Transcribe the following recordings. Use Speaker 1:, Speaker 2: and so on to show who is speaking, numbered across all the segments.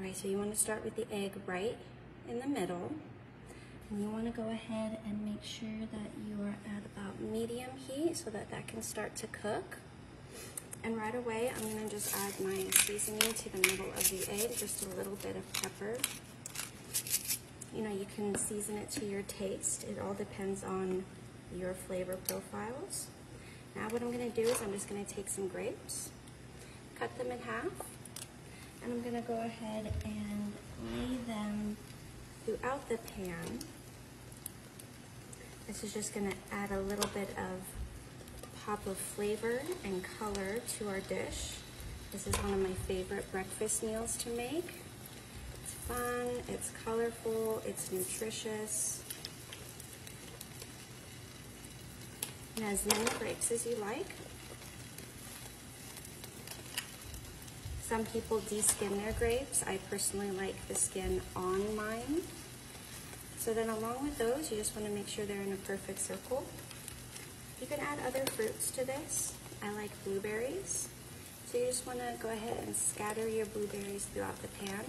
Speaker 1: All right, so you want to start with the egg right in the middle. And you want to go ahead and make sure that you are at about medium heat so that that can start to cook. And right away, I'm going to just add my seasoning to the middle of the egg, just a little bit of pepper. You know, you can season it to your taste. It all depends on your flavor profiles. Now what I'm going to do is I'm just going to take some grapes, cut them in half, and I'm going to go ahead and lay them throughout the pan. This is just going to add a little bit of pop of flavor and color to our dish. This is one of my favorite breakfast meals to make. It's fun, it's colorful, it's nutritious. And as many grapes as you like. Some people de-skin their grapes. I personally like the skin on mine. So then along with those, you just want to make sure they're in a perfect circle. You can add other fruits to this. I like blueberries. So you just want to go ahead and scatter your blueberries throughout the pan.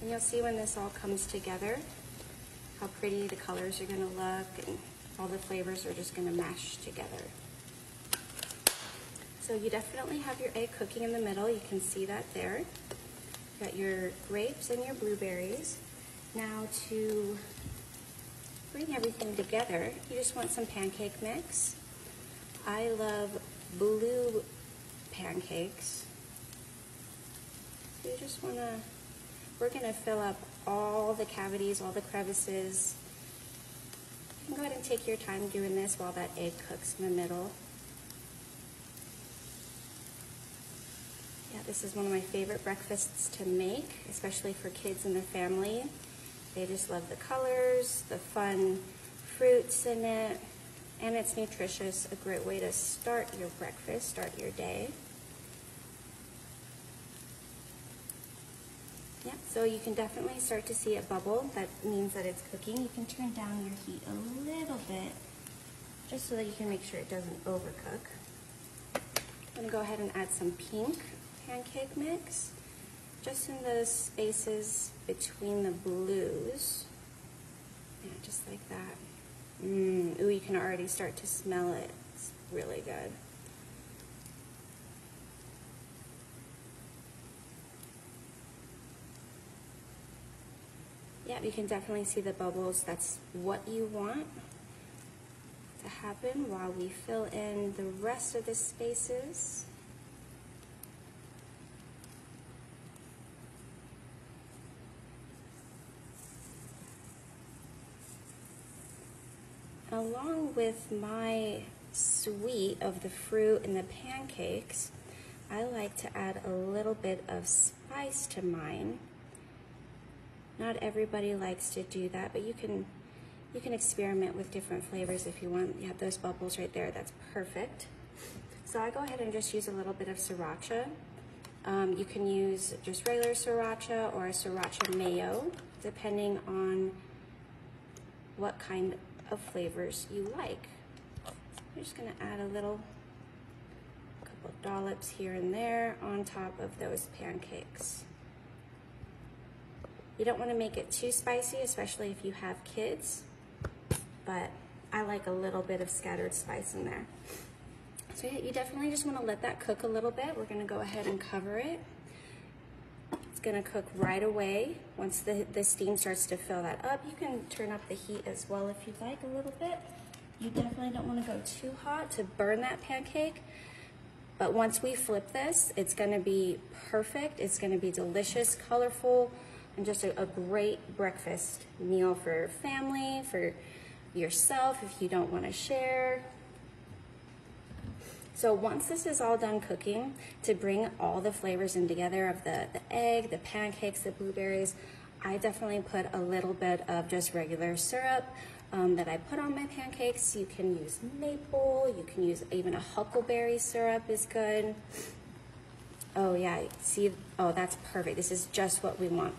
Speaker 1: And you'll see when this all comes together, how pretty the colors are going to look and all the flavors are just going to mash together. So you definitely have your egg cooking in the middle. You can see that there. You got your grapes and your blueberries. Now to bring everything together, you just want some pancake mix. I love blue pancakes. So you just want to, we're going to fill up all the cavities, all the crevices. You can go ahead and take your time doing this while that egg cooks in the middle. This is one of my favorite breakfasts to make, especially for kids and their family. They just love the colors, the fun fruits in it, and it's nutritious, a great way to start your breakfast, start your day. Yeah, so you can definitely start to see it bubble. That means that it's cooking. You can turn down your heat a little bit, just so that you can make sure it doesn't overcook. I'm gonna go ahead and add some pink pancake mix, just in those spaces between the blues. Yeah, just like that. Mmm, ooh, you can already start to smell it. It's really good. Yeah, you can definitely see the bubbles. That's what you want to happen while we fill in the rest of the spaces. Along with my sweet of the fruit and the pancakes, I like to add a little bit of spice to mine. Not everybody likes to do that, but you can you can experiment with different flavors if you want. You have those bubbles right there, that's perfect. So I go ahead and just use a little bit of sriracha. Um, you can use just regular sriracha or sriracha mayo, depending on what kind of flavors you like. I'm just gonna add a little, couple dollops here and there on top of those pancakes. You don't wanna make it too spicy, especially if you have kids, but I like a little bit of scattered spice in there. So yeah, you definitely just wanna let that cook a little bit. We're gonna go ahead and cover it. Gonna cook right away. Once the, the steam starts to fill that up, you can turn up the heat as well if you'd like a little bit. You definitely don't wanna go too hot to burn that pancake. But once we flip this, it's gonna be perfect. It's gonna be delicious, colorful, and just a, a great breakfast meal for family, for yourself if you don't wanna share. So once this is all done cooking, to bring all the flavors in together of the, the egg, the pancakes, the blueberries, I definitely put a little bit of just regular syrup um, that I put on my pancakes. You can use maple, you can use even a huckleberry syrup is good. Oh yeah, see, oh that's perfect. This is just what we want.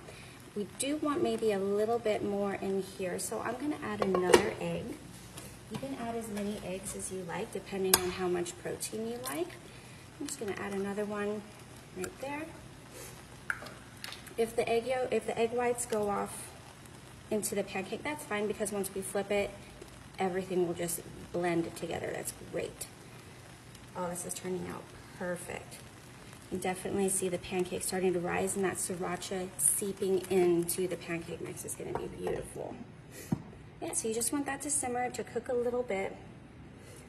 Speaker 1: We do want maybe a little bit more in here, so I'm gonna add another egg. You can add as many eggs as you like, depending on how much protein you like. I'm just gonna add another one right there. If the egg yolk, if the egg whites go off into the pancake, that's fine because once we flip it, everything will just blend together. That's great. Oh, this is turning out perfect. You definitely see the pancake starting to rise and that sriracha seeping into the pancake mix is gonna be beautiful. Yeah, so you just want that to simmer, to cook a little bit.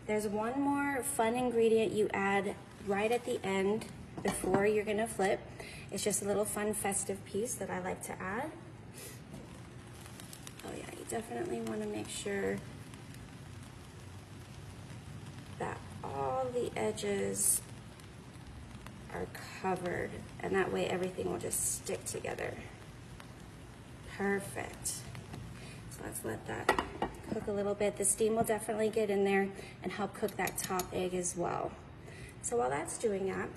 Speaker 1: There's one more fun ingredient you add right at the end before you're gonna flip. It's just a little fun festive piece that I like to add. Oh yeah, you definitely wanna make sure that all the edges are covered and that way everything will just stick together. Perfect. Let's let that cook a little bit. The steam will definitely get in there and help cook that top egg as well. So while that's doing that,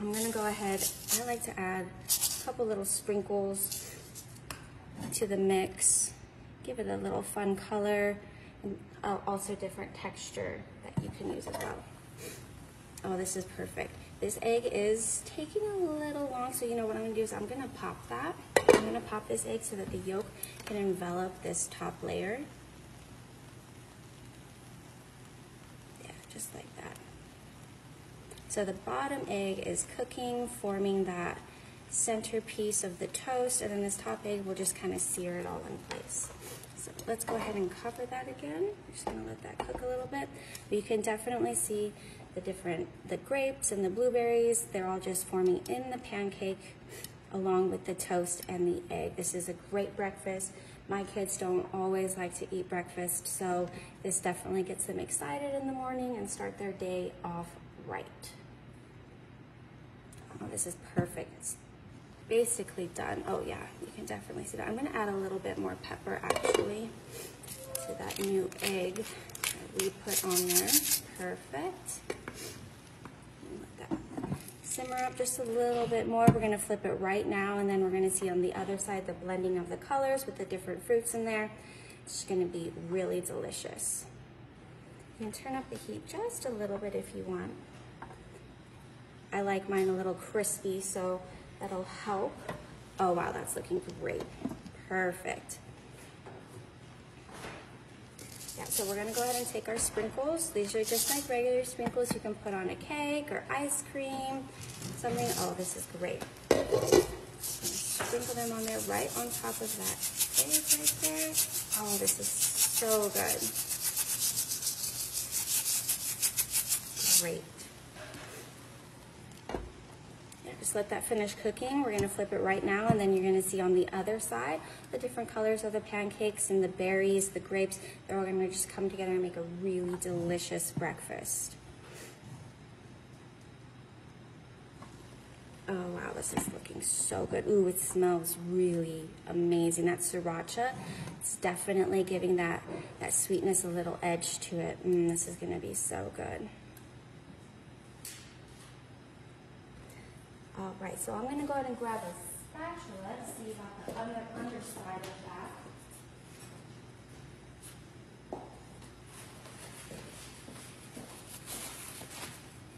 Speaker 1: I'm gonna go ahead, I like to add a couple little sprinkles to the mix, give it a little fun color, and uh, also different texture that you can use as well. Oh, this is perfect. This egg is taking a little long, so you know what I'm gonna do is I'm gonna pop that. I'm gonna pop this egg so that the yolk can envelop this top layer. Yeah, just like that. So the bottom egg is cooking, forming that centerpiece of the toast, and then this top egg will just kind of sear it all in place. So let's go ahead and cover that again. I'm just gonna let that cook a little bit. But you can definitely see the different, the grapes and the blueberries, they're all just forming in the pancake along with the toast and the egg. This is a great breakfast. My kids don't always like to eat breakfast, so this definitely gets them excited in the morning and start their day off right. Oh, this is perfect. It's basically done. Oh yeah, you can definitely see that. I'm gonna add a little bit more pepper actually to that new egg that we put on there. Perfect up just a little bit more. We're gonna flip it right now and then we're gonna see on the other side the blending of the colors with the different fruits in there. It's gonna be really delicious. You can turn up the heat just a little bit if you want. I like mine a little crispy, so that'll help. Oh wow, that's looking great. Perfect. Yeah, so we're gonna go ahead and take our sprinkles. These are just like regular sprinkles you can put on a cake or ice cream, something. Oh, this is great. Sprinkle them on there right on top of that egg right there. Oh, this is so good. Great. Just let that finish cooking. We're gonna flip it right now and then you're gonna see on the other side the different colors of the pancakes and the berries, the grapes. They're all gonna just come together and make a really delicious breakfast. Oh wow, this is looking so good. Ooh, it smells really amazing. That sriracha, it's definitely giving that, that sweetness a little edge to it. Mm, this is gonna be so good. Right, so I'm gonna go ahead and grab a spatula to see about the other underside of that.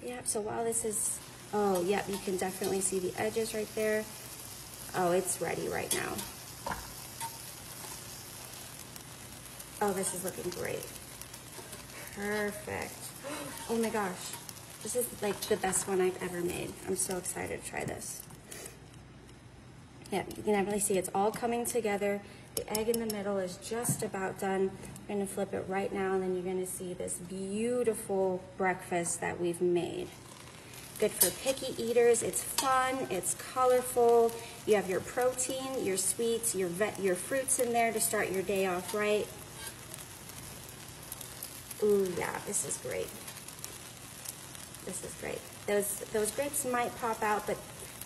Speaker 1: Yep, so while this is, oh, yep, you can definitely see the edges right there. Oh, it's ready right now. Oh, this is looking great. Perfect. Oh my gosh. This is like the best one I've ever made. I'm so excited to try this. Yeah, you can definitely see it's all coming together. The egg in the middle is just about done. I'm gonna flip it right now and then you're gonna see this beautiful breakfast that we've made. Good for picky eaters. It's fun, it's colorful. You have your protein, your sweets, your, your fruits in there to start your day off right. Ooh, yeah, this is great. This is great. Those, those grapes might pop out, but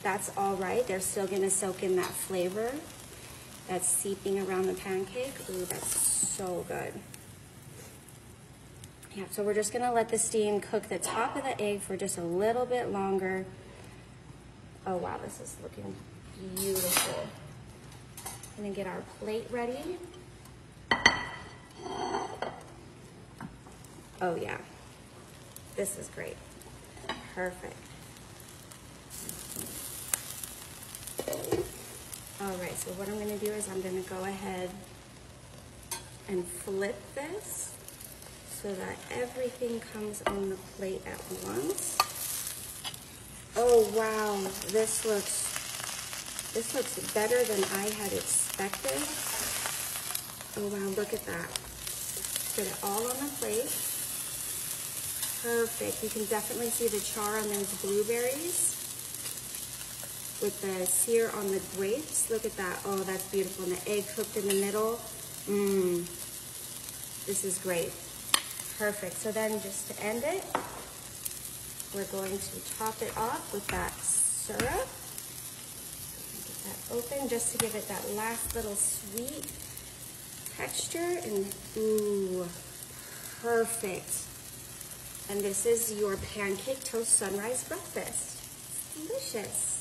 Speaker 1: that's all right. They're still gonna soak in that flavor that's seeping around the pancake. Ooh, that's so good. Yeah, so we're just gonna let the steam cook the top of the egg for just a little bit longer. Oh wow, this is looking beautiful. Gonna get our plate ready. Oh yeah, this is great. Perfect. All right, so what I'm gonna do is I'm gonna go ahead and flip this so that everything comes on the plate at once. Oh wow, this looks this looks better than I had expected. Oh wow, look at that. Get it all on the plate. Perfect. You can definitely see the char on those blueberries with the sear on the grapes. Look at that. Oh, that's beautiful. And the egg cooked in the middle. Mmm. This is great. Perfect. So then just to end it, we're going to top it off with that syrup. Get that open just to give it that last little sweet texture. And ooh, perfect. And this is your pancake toast sunrise breakfast. It's Delicious.